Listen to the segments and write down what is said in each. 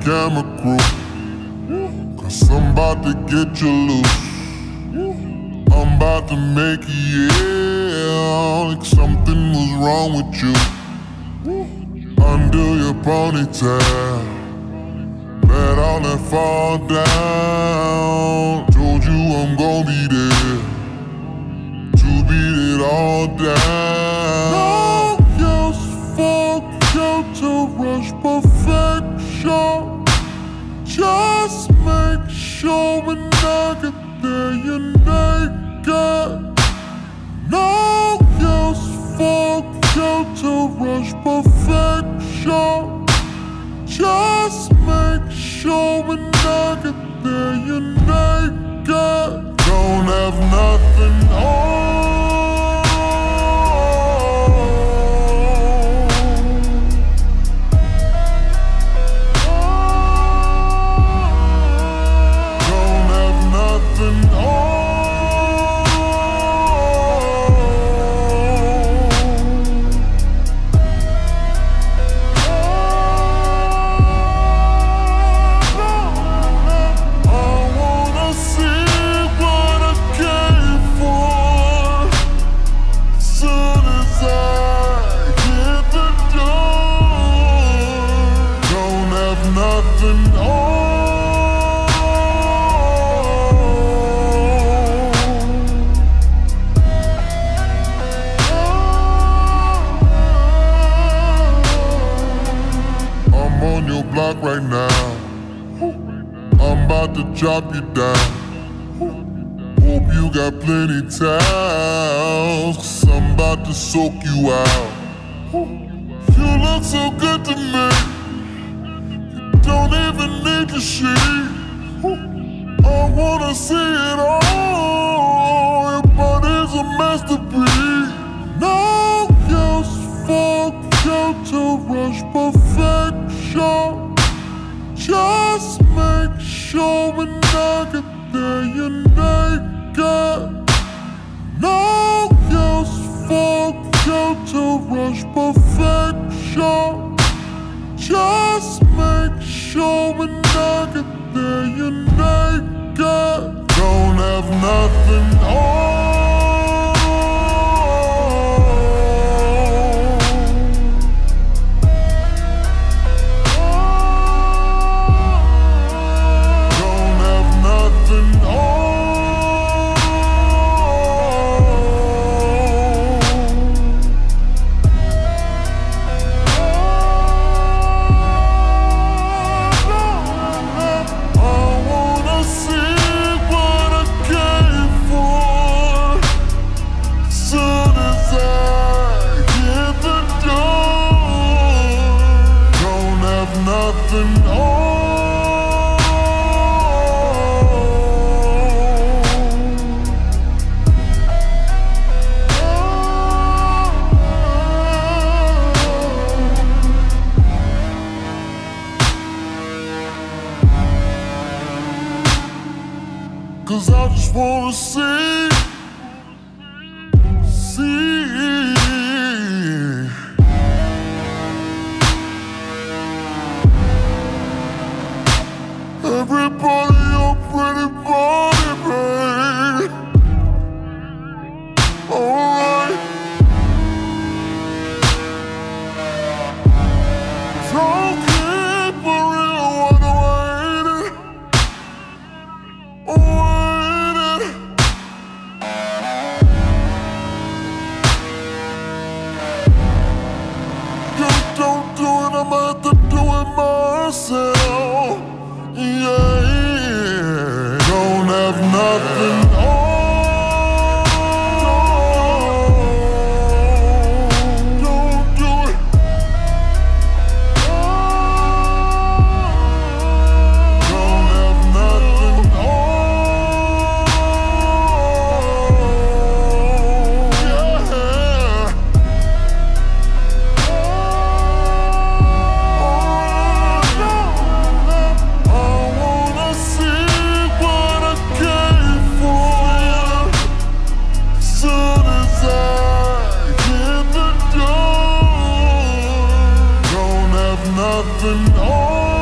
camera crew. Cause I'm about to get you loose. I'm about to make you yeah, like something was wrong with you. Undo your ponytail. Let all that fall down. Told you I'm gonna be there. To beat it all down. To rush perfection. Just make sure when I get there you're naked. Don't have nothing on. Oh. I'm on your block right now. I'm about to drop you down. Hope you got plenty towels, cause I'm about to soak you out. You look so good to me. Don't even need the sheet. I wanna see it all. Your body's a masterpiece. No use for you to rush perfection. Just make sure when I get there you're naked. No use for you to rush perfection. Just make when I get there you're naked. Nothing on. Cause I just wanna see. Do I'ma have do it myself. Yeah, don't have nothing. nothing on.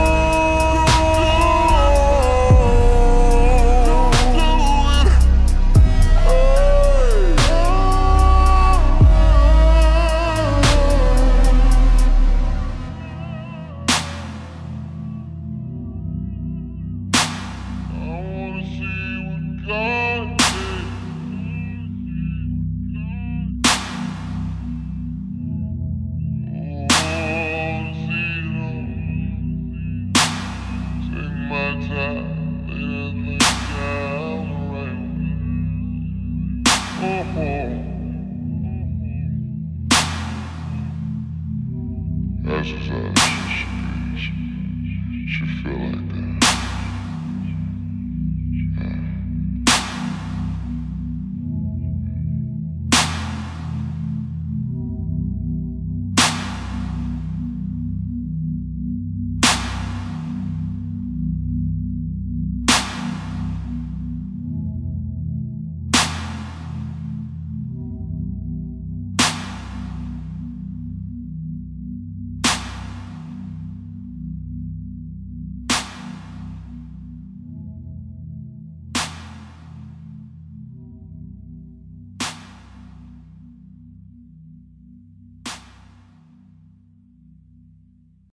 Exercise.